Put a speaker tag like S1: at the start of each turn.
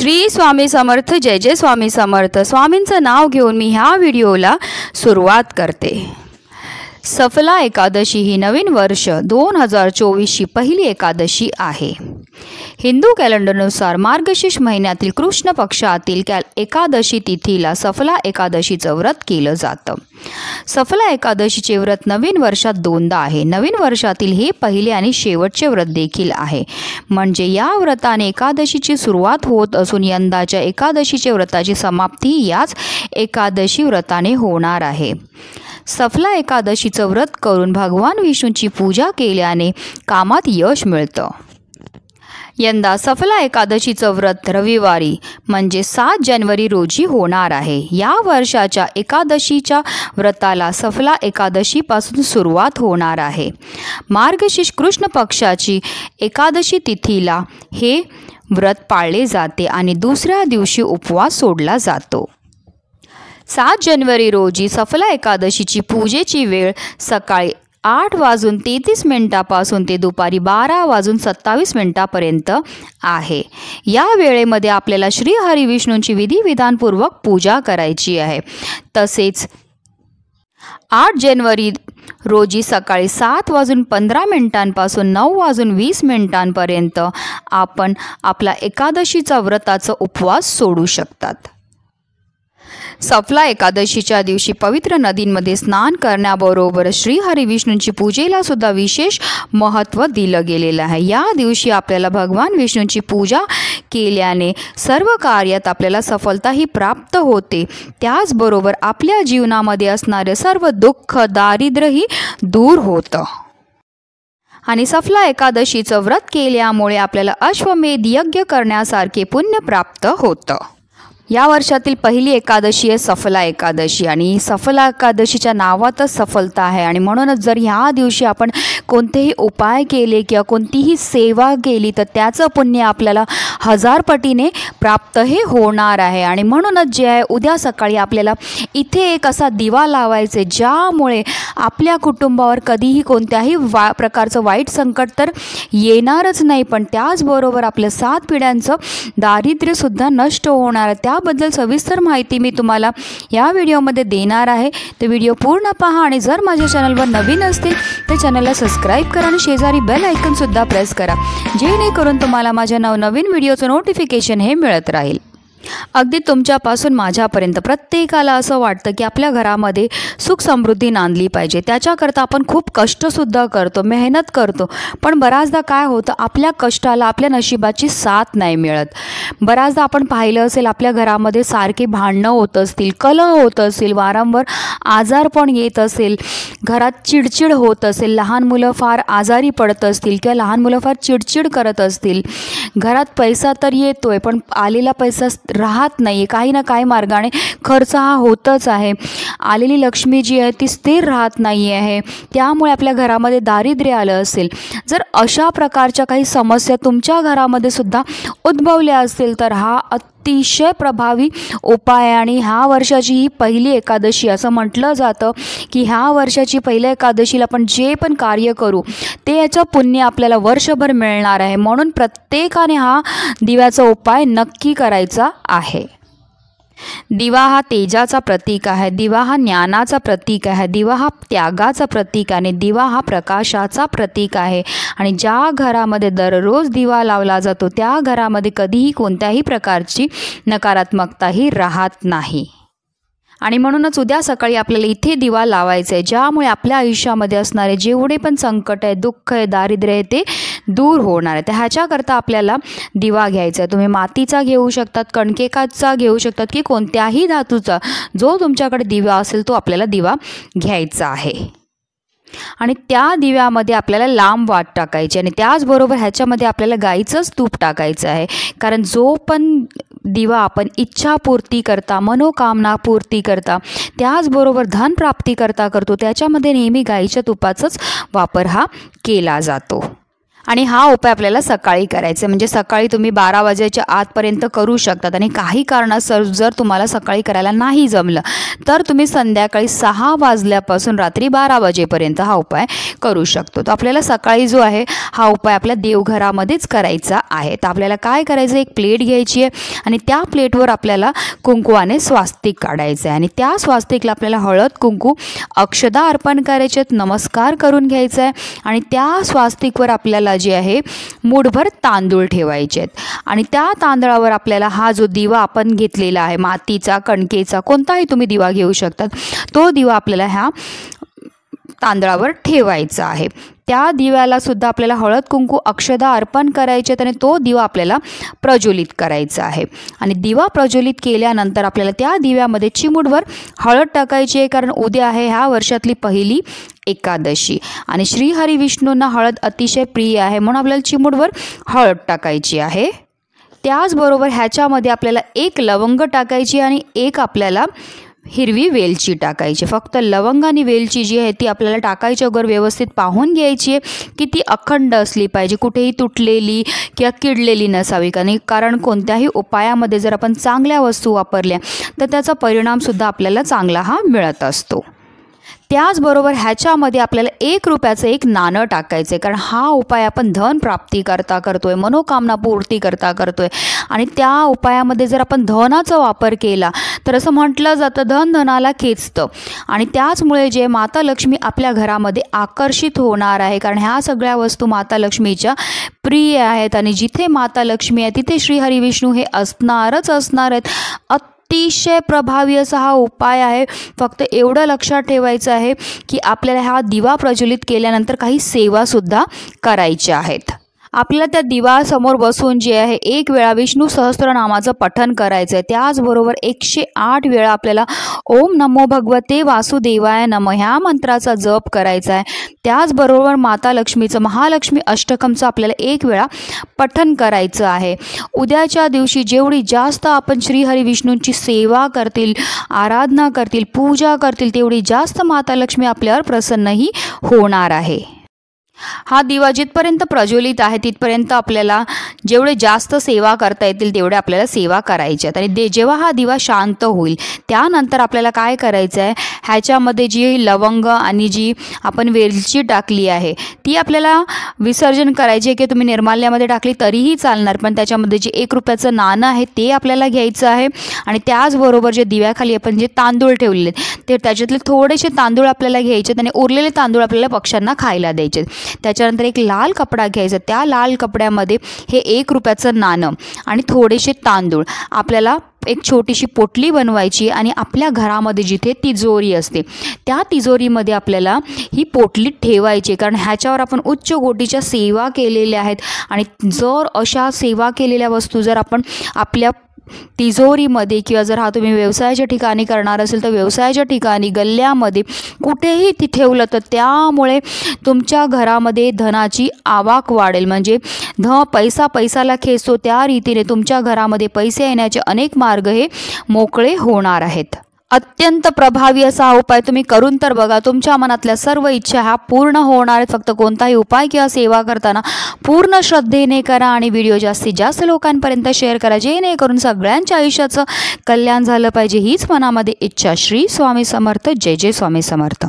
S1: श्री स्वामी समर्थ जय जय स्वामी समर्थ. स्वामींचं नाव घेऊन मी ह्या व्हिडिओला सुरुवात करते. सफला एकादशी ही नवीन वर्ष दोन हजार चोवीसची पहिली एकादशी आहे. हिंदू कॅलेंडरनुसार मार्गशीर्ष महिन्यातील कृष्ण पक्षातील कॅल एकादशी तिथीला सफला एकादशीचं व्रत केलं जातं. सफला एकादशीचे व्रत नवीन वर्षात दोनदा आहे. नवीन वर्षातील हे पहिले आणि शेवटचे व्रत देखील आहे. म्हणजे या व्रताने एकादशीची सुरुवात होत असून यंदाच्या एकादशीचे व्रताची समाप्ती याच एकादशी व्रताने होणार आहे. सफला एकादशीचं व्रत करून भगवान विष्णूची पूजा केल्याने कामात यश मिळतं. यंदा सफला एकादशीचं व्रत रविवारी म्हणजे सात जानेवारी रोजी होणार आहे. या वर्षाच्या एकादशीच्या व्रताला सफला एकादशीपासून सुरुवात होणार आहे. मार्गशीर्ष कृष्ण पक्षाची एकादशी तिथीला हे व्रत पाळले जाते आणि दुसऱ्या दिवशी उपवास सोडला जातो. सात जानेवारी रोजी सफला एकादशीची पूजेची वेळ सकाळी आठ वाजून तेहतीस मिनिटापासून ते दुपारी बारा वाजून सत्तावीस मिनिटापर्यंत आहे. या वेळेमध्ये आपल्याला श्री हरिविष्णूंची विधिविधानपूर्वक पूजा करायची आहे. तसेच आठ जानेवारी रोजी सकाळी सात वाजून पंधरा मिनिटांपासून नऊ वाजून वीस मिनिटांपर्यंत आपण आपला एकादशीचा व्रताचा उपवास सोडू शकतात. सफला एकादशीच्या दिवशी पवित्र नदींमध्ये स्नान करण्याबरोबर श्री हरिविष्णूंची पूजेला सुद्धा विशेष महत्त्व दिलं गेलेलं आहे. या दिवशी आपल्याला भगवान विष्णूंची पूजा केल्याने सर्व कार्यात आपल्याला सफलताही प्राप्त होते. त्याचबरोबर आपल्या जीवनामध्ये असणारे सर्व दुःख दारिद्र्यही दूर होतं. आणि सफला एकादशीचं व्रत केल्यामुळे आपल्याला अश्वमेध यज्ञ करण्यासारखे पुण्य प्राप्त होतं. या वर्षातील पहिली एकादशी आहे सफला एकादशी आणि सफला एकादशीच्या नावातच सफलता आहे. आणि म्हणूनच जर ह्या दिवशी आपण कोणतेही उपाय केले किंवा कोणतीही सेवा केली तर त्याचं पुण्य आपल्याला हजार पटीने प्राप्त हे होणार आहे. आणि म्हणूनच जे आहे उद्या सकाळी आपल्याला इथे एक असा दिवा लावायचे ज्यामुळे आपल्या कुटुंबावर कधीही कोणत्याही वा प्रकारचं वाईट संकट तर येणारच नाही. पण त्याचबरोबर आपल्या सात पिढ्यांचं दारिद्र्यसुद्धा नष्ट होणार त्या त्याबद्दल सविस्तर माहिती मी तुम्हाला या व्हिडिओमध्ये देणार आहे. तर व्हिडिओ पूर्ण पहा आणि जर माझ्या चॅनलवर नवीन असतील तर चॅनलला सबस्क्राईब करा आणि शेजारी बेल आयकनसुद्धा प्रेस करा. जेणेकरून तुम्हाला माझ्या नवनवीन व्हिडिओचं नोटिफिकेशन हे मिळत राहील. अगदी तुमच्यापासून माझ्यापर्यंत प्रत्येकाला असं वाटतं की आपल्या घरामध्ये सुख समृद्धी नांदली पाहिजे. त्याच्याकरता आपण खूप कष्टसुद्धा करतो मेहनत करतो. पण बऱ्याचदा काय होतं आपल्या कष्टाला आपल्या नशिबाची साथ नाही मिळत. बऱ्याचदा आपण पाहिलं असेल आपल्या घरामध्ये सारखी भांडणं होत असतील कलह होत असतील वारंवार आजार पण येत असेल घरात चिडचिड होत असेल लहान मुलं फार आजारी पडत असतील किंवा लहान मुलं फार चिडचिड करत असतील. घरात पैसा तर येतोय पण आलेला पैसा राहत नाही आहे काही ना काही मार्गाने खर्च हा होतच आहे. आलेली लक्ष्मी जी आहे ती स्थिर राहत नाही आहे त्यामुळे आपल्या घरामध्ये दारिद्र्य आलं असेल. जर अशा प्रकारच्या काही समस्या तुमच्या घरामध्ये सुद्धा उद्भवल्या असतील तर हा अतिशय प्रभावी उपाय आणि ह्या वर्षाची ही पहिली एकादशी असं म्हटलं जातं की ह्या वर्षाची पहिल्या एकादशीला आपण जे पण कार्य करू ते याचं पुण्य आपल्याला वर्षभर मिळणार आहे. म्हणून प्रत्येकाने हा दिव्याचा उपाय नक्की करायचा. आहे. दिवा हा तेजाचा प्रतीक आहे दिवा हा ज्ञानाचा प्रतीक आहे दिवा हा त्यागाचा प्रतीक आणि दिवा हा प्रकाशाचा प्रतीक आहे. आणि ज्या घरामध्ये दररोज दिवा लावला जातो त्या घरामध्ये कधीही कोणत्याही प्रकारची नकारात्मकताही राहत नाही. आणि म्हणूनच उद्या सकाळी आपल्याला इथे दिवा लावायचा आहे ज्यामुळे आपल्या आयुष्यामध्ये असणारे जेवढे पण संकट आहे दुःख आहे दारिद्र्य आहे ते दूर होणार आहे. तर ह्याच्याकरता आपल्याला दिवा घ्यायचा आहे. तुम्ही मातीचा घेऊ शकतात कणकेकाचा घेऊ शकतात की कोणत्याही धातूचा. जो तुमच्याकडे दिवा असेल तो आपल्याला दिवा घ्यायचा आहे. आणि त्या दिव्यामध्ये आपल्याला लांब वाट टाकायची आणि त्याचबरोबर ह्याच्यामध्ये आपल्याला गाईचंच तूप टाकायचं आहे. कारण जो पण दिवा आपण इच्छापूर्ती करता मनोकामना पूर्ती करता त्याचबरोबर धनप्राप्ती करता करतो त्याच्यामध्ये नेहमी गाईच्या तुपाचाच वापर हा केला जातो. आणि हा उपाय आपल्याला सकाळी करायचा म्हणजे सकाळी तुम्ही बारा वाजेच्या आतपर्यंत करू शकतात आणि काही कारणासर जर तुम्हाला सकाळी करायला नाही जमलं तर तुम्ही संध्याकाळी सहा वाजल्यापासून रात्री बारा वाजेपर्यंत हा उपाय करू शकतो. तर आपल्याला सकाळी जो आहे हा उपाय आपल्या देवघरामध्येच करायचा आहे. तर आपल्याला काय करायचं एक प्लेट घ्यायची आहे आणि त्या प्लेटवर आपल्याला कुंकुवाने स्वास्तिक काढायचं आहे. आणि त्या स्वास्तिकला आपल्याला हळद कुंकू अक्षदा अर्पण करायचे आहेत. नमस्कार करून घ्यायचा आहे. आणि त्या स्वास्तिकवर आपल्याला जे आहे मूठभर तांदूळ ठेवायचे आहेत. आणि त्या तांदळावर आपल्याला हा जो दिवा आपण घेतलेला आहे मातीचा कणकेचा कोणताही तुम्ही दिवा घेऊ शकतात तो दिवा आपल्याला ह्या तांदळावर ठेवायचा आहे. त्या दिव्याला सुद्धा आपल्याला हळद कुंकू अक्षदा अर्पण करायचे आणि तो दिवा आपल्याला प्रज्वलित करायचा आहे. आणि दिवा प्रज्वलित केल्यानंतर आपल्याला त्या दिव्यामध्ये चिमूटभर हळद टाकायची आहे कारण उद्या आहे ह्या वर्षातली पहिली एकादशी. आणि श्रीहरी विष्णूंना हळद अतिशय प्रिय आहे म्हणून आपल्याला चिमूटभर हळद टाकायची आहे. त्याचबरोबर ह्याच्यामध्ये आपल्याला एक लवंग टाकायची आणि एक आपल्याला हिरवी वेलची टाकायची. फक्त लवंग आणि वेलची जी आहे ती आपल्याला टाकायची अगर व्यवस्थित पाहून घ्यायची आहे की ती अखंड असली पाहिजे कुठेही तुटलेली किंवा किडलेली नसावी. कारण कारण कोणत्याही उपायामध्ये जर आपण चांगल्या वस्तू वापरल्या तर त्याचा परिणामसुद्धा आपल्याला चांगला हा मिळत असतो. त्याचबरोबर ह्याच्यामध्ये आपल्याला एक रुपयाचं एक नाणं टाकायचं आहे कारण हा उपाय आपण धन प्राप्ती करता करतोय मनोकामना पूर्ती करता करतोय. आणि त्या उपायामध्ये जर आपण धनाचा वापर केला तर असं म्हटलं जातं धन धनाला खेचतं. आणि त्याचमुळे जे माता लक्ष्मी आपल्या घरामध्ये आकर्षित होणार आहे. कारण ह्या सगळ्या वस्तू माता लक्ष्मीच्या प्रिय आहेत. आणि जिथे माता लक्ष्मी आहे तिथे श्री हरिविष्णू हे असणारच असणार आहेत. अतिशय प्रभावी असा हा उपाय आहे. फक्त एवढं लक्षात ठेवायचं आहे की आपल्याला हा दिवा प्रज्वलित केल्यानंतर काही सेवासुद्धा करायच्या आहेत. आपल्याला त्या दिवासमोर बसून जे आहे एक वेळा विष्णू सहस्त्रनामाचं पठन करायचं आहे त्याचबरोबर एकशे आठ वेळा आपल्याला ओम नमो भगवते वासुदेवाय नम ह्या मंत्राचा जप करायचा आहे त्याचबरोबर माता लक्ष्मीचं महालक्ष्मी अष्टकमचं आपल्याला एक वेळा पठन करायचं आहे. उद्याच्या दिवशी जेवढी जास्त आपण श्रीहरी विष्णूंची सेवा करतील आराधना करतील पूजा करतील तेवढी जास्त माता लक्ष्मी आपल्यावर प्रसन्नही होणार आहे. हा दिवा जिथपर्यंत प्रज्वलित आहे तिथपर्यंत आपल्याला जेवढे जास्त सेवा करता येतील तेवढे आपल्याला सेवा करायच्या आणि दे जेव्हा हा दिवा शांत होईल त्यानंतर आपल्याला काय करायचं आहे? ह्याच्यामध्ये जी लवंग आणि जी आपण वेलची टाकली आहे ती आपल्याला विसर्जन करायची आहे की तुम्ही निर्माल्यामध्ये टाकली तरीही चालणार पण त्याच्यामध्ये जे एक रुपयाचं नाणं आहे ते आपल्याला घ्यायचं आहे. आणि त्याचबरोबर जे दिव्याखाली आपण जे तांदूळ ठेवलेले ते त्याच्यातले थोडेसे तांदूळ आपल्याला घ्यायचे आणि उरलेले तांदूळ आपल्याला पक्ष्यांना खायला द्यायचे त्याच्यानंतर एक लाल कपडा घ्यायचा. त्या लाल कपड्यामध्ये हे एक रुपयाचं नाणं आणि थोडेसे तांदूळ. आपल्याला एक छोटीशी पोटली बनवायची आणि आपल्या घरामध्ये जिथे तिजोरी असते त्या तिजोरीमध्ये आपल्याला ही पोटली ठेवायची. कारण ह्याच्यावर आपण उच्च गोटीच्या सेवा केलेल्या आहेत आणि जर अशा सेवा केलेल्या वस्तू जर आपण आपल्या तिजोरीमध्ये किंवा जर हा तुम्ही व्यवसायाच्या ठिकाणी करणार असेल तर व्यवसायाच्या ठिकाणी गल्ल्यामध्ये कुठेही ती ठेवलं तर त्यामुळे तुमच्या घरामध्ये धनाची आवाक वाढेल. म्हणजे ध पैसा पैसाला खेचतो त्या रीतीने तुमच्या घरामध्ये पैसे येण्याचे अनेक मार्ग हे मोकळे होणार आहेत. अत्यंत प्रभावी असा हा उपाय तुम्ही करून तर बघा. तुमच्या मनातल्या सर्व इच्छा ह्या पूर्ण होणार फक्त कोणताही उपाय किंवा सेवा करताना पूर्ण श्रद्धेने करा आणि व्हिडिओ जास्तीत जास्त लोकांपर्यंत शेअर करा. जेणेकरून सगळ्यांच्या आयुष्याचं कल्याण झालं पाहिजे. हीच मनामध्ये इच्छा. श्री स्वामी समर्थ. जय जय स्वामी समर्थ.